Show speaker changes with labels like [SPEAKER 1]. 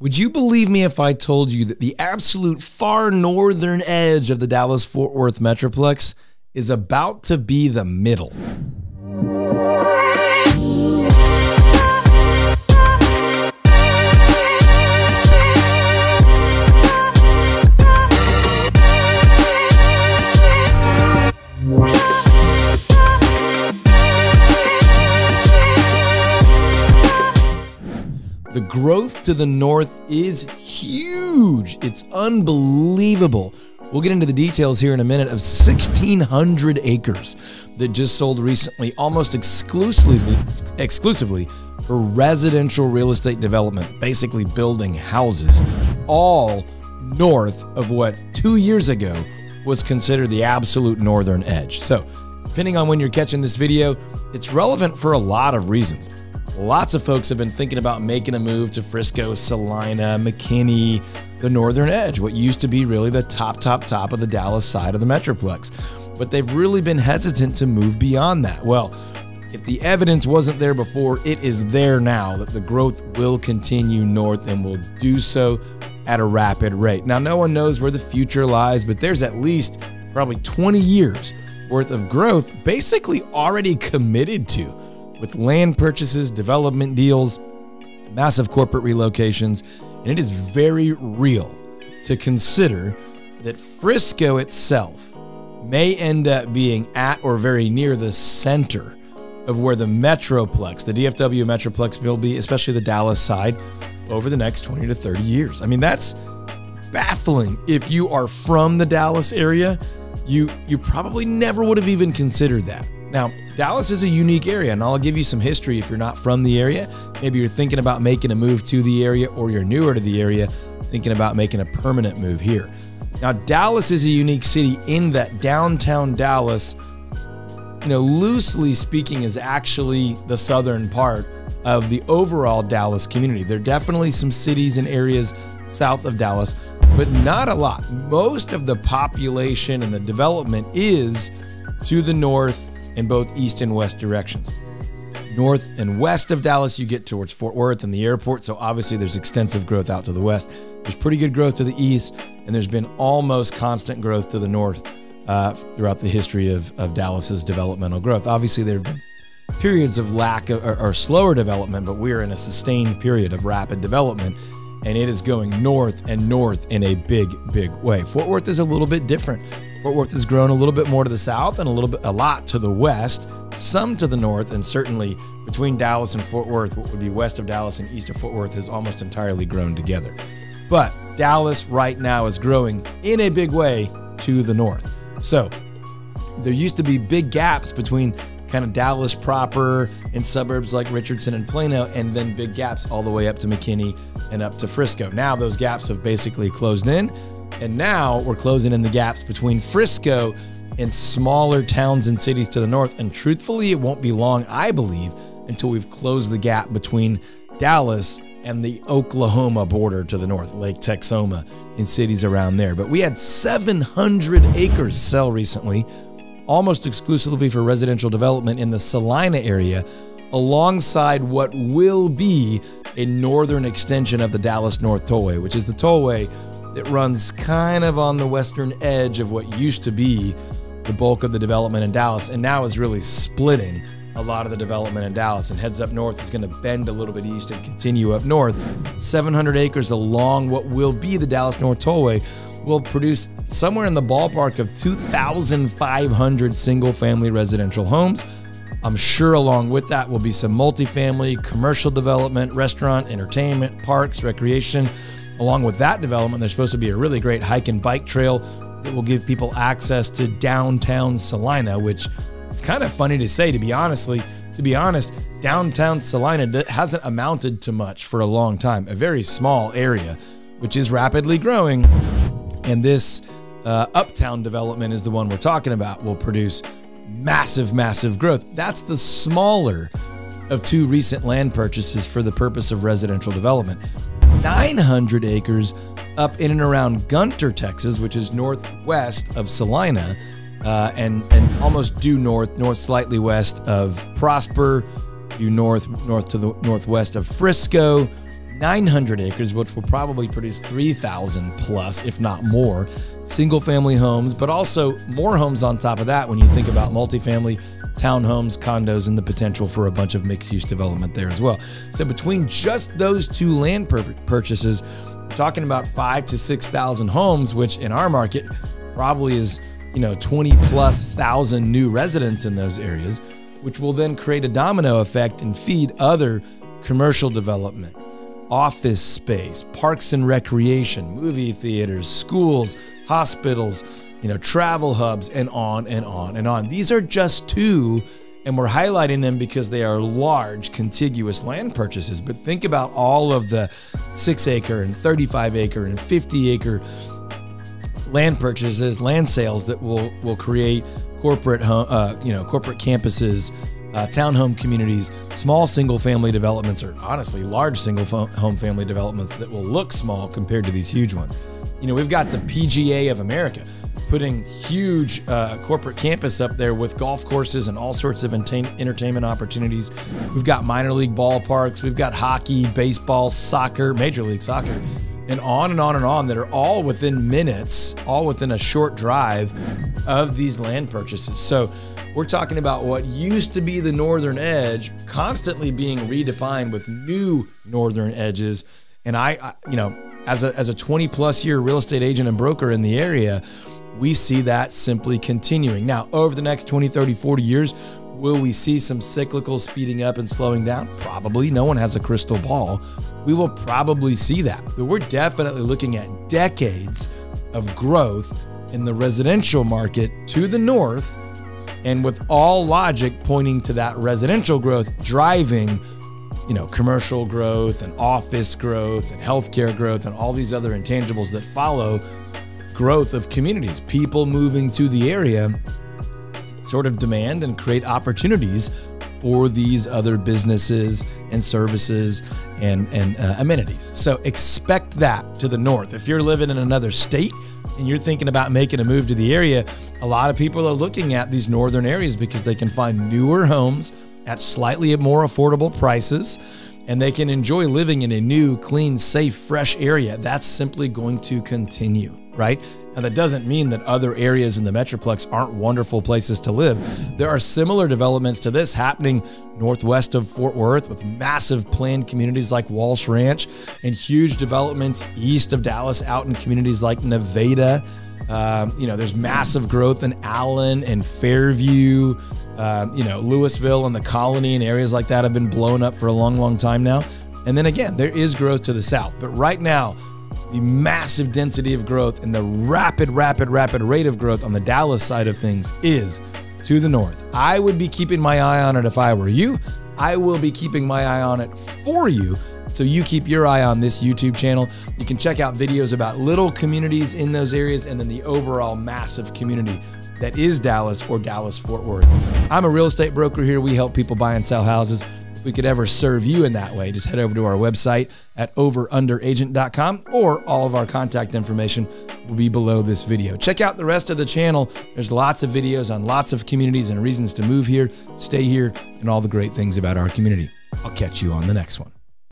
[SPEAKER 1] Would you believe me if I told you that the absolute far northern edge of the Dallas Fort Worth Metroplex is about to be the middle? Growth to the north is huge. It's unbelievable. We'll get into the details here in a minute of 1,600 acres that just sold recently, almost exclusively, exclusively for residential real estate development, basically building houses, all north of what two years ago was considered the absolute northern edge. So, depending on when you're catching this video, it's relevant for a lot of reasons. Lots of folks have been thinking about making a move to Frisco, Celina, McKinney, the northern edge, what used to be really the top, top, top of the Dallas side of the Metroplex. But they've really been hesitant to move beyond that. Well, if the evidence wasn't there before, it is there now that the growth will continue north and will do so at a rapid rate. Now, no one knows where the future lies, but there's at least probably 20 years worth of growth basically already committed to with land purchases, development deals, massive corporate relocations, and it is very real to consider that Frisco itself may end up being at or very near the center of where the Metroplex, the DFW Metroplex will be, especially the Dallas side, over the next 20 to 30 years. I mean, that's baffling. If you are from the Dallas area, you you probably never would have even considered that. Now, Dallas is a unique area, and I'll give you some history if you're not from the area. Maybe you're thinking about making a move to the area, or you're newer to the area, thinking about making a permanent move here. Now, Dallas is a unique city in that downtown Dallas, you know, loosely speaking, is actually the southern part of the overall Dallas community. There are definitely some cities and areas south of Dallas, but not a lot. Most of the population and the development is to the north in both east and west directions. North and west of Dallas, you get towards Fort Worth and the airport. So obviously, there's extensive growth out to the west. There's pretty good growth to the east, and there's been almost constant growth to the north uh, throughout the history of, of Dallas's developmental growth. Obviously, there have been periods of lack of, or, or slower development, but we're in a sustained period of rapid development and it is going north and north in a big, big way. Fort Worth is a little bit different. Fort Worth has grown a little bit more to the south and a little bit, a lot to the west, some to the north, and certainly between Dallas and Fort Worth, what would be west of Dallas and east of Fort Worth, has almost entirely grown together. But Dallas right now is growing in a big way to the north. So there used to be big gaps between kind of Dallas proper and suburbs like Richardson and Plano, and then big gaps all the way up to McKinney and up to Frisco. Now those gaps have basically closed in, and now we're closing in the gaps between Frisco and smaller towns and cities to the north. And truthfully, it won't be long, I believe, until we've closed the gap between Dallas and the Oklahoma border to the north, Lake Texoma, in cities around there. But we had 700 acres sell recently almost exclusively for residential development in the Celina area, alongside what will be a northern extension of the Dallas North Tollway, which is the tollway that runs kind of on the western edge of what used to be the bulk of the development in Dallas and now is really splitting a lot of the development in Dallas and heads up north. It's going to bend a little bit east and continue up north. 700 acres along what will be the Dallas North Tollway will produce somewhere in the ballpark of 2,500 single family residential homes. I'm sure along with that will be some multifamily, commercial development, restaurant, entertainment, parks, recreation. Along with that development, there's supposed to be a really great hike and bike trail that will give people access to downtown Celina, which it's kind of funny to say, to be honestly, to be honest, downtown Celina hasn't amounted to much for a long time. A very small area, which is rapidly growing, and this uh, uptown development is the one we're talking about, will produce massive, massive growth. That's the smaller of two recent land purchases for the purpose of residential development. 900 acres up in and around Gunter, Texas, which is northwest of Celina, uh, and and almost due north, north slightly west of Prosper, due north north to the northwest of Frisco, 900 acres, which will probably produce 3,000 plus, if not more, single family homes, but also more homes on top of that when you think about multifamily townhomes, condos, and the potential for a bunch of mixed use development there as well. So, between just those two land pur- purchases, we're talking about five to 6,000 homes, which in our market probably is, you know, 20 plus thousand new residents in those areas, which will then create a domino effect and feed other commercial development office space, parks and recreation, movie theaters, schools, hospitals, you know, travel hubs, and on and on and on. These are just two, and we're highlighting them because they are large, contiguous land purchases. But think about all of the six acre and 35 acre and 50 acre land purchases, land sales that will will create corporate, uh, you know, corporate campuses uh, townhome communities, small single family developments, or honestly, large single home family developments that will look small compared to these huge ones. You know, we've got the PGA of America putting huge uh, corporate campus up there with golf courses and all sorts of entertainment opportunities. We've got minor league ballparks, we've got hockey, baseball, soccer, major league soccer, and on and on and on that are all within minutes, all within a short drive of these land purchases. So we're talking about what used to be the northern edge constantly being redefined with new northern edges. And I, I you know, as a as a 20 plus year real estate agent and broker in the area, we see that simply continuing. Now, over the next 20, 30, 40 years, will we see some cyclical speeding up and slowing down? Probably. No one has a crystal ball. We will probably see that. But we're definitely looking at decades of growth in the residential market to the north and with all logic pointing to that residential growth driving you know commercial growth and office growth and healthcare growth and all these other intangibles that follow growth of communities people moving to the area sort of demand and create opportunities for these other businesses and services and, and uh, amenities. So expect that to the north. If you're living in another state and you're thinking about making a move to the area, a lot of people are looking at these northern areas because they can find newer homes at slightly more affordable prices and they can enjoy living in a new, clean, safe, fresh area. That's simply going to continue, right? And that doesn't mean that other areas in the Metroplex aren't wonderful places to live. There are similar developments to this happening northwest of Fort Worth with massive planned communities like Walsh Ranch and huge developments east of Dallas out in communities like Nevada. Um, you know, there's massive growth in Allen and Fairview. Um, you know, Lewisville and the Colony and areas like that have been blown up for a long, long time now. And then again, there is growth to the south. But right now, the massive density of growth and the rapid, rapid, rapid rate of growth on the Dallas side of things is to the north. I would be keeping my eye on it if I were you. I will be keeping my eye on it for you. So you keep your eye on this YouTube channel. You can check out videos about little communities in those areas and then the overall massive community that is Dallas or Dallas Fort Worth. I'm a real estate broker here. We help people buy and sell houses if we could ever serve you in that way, just head over to our website at overunderagent.com or all of our contact information will be below this video. Check out the rest of the channel. There's lots of videos on lots of communities and reasons to move here, stay here, and all the great things about our community. I'll catch you on the next one.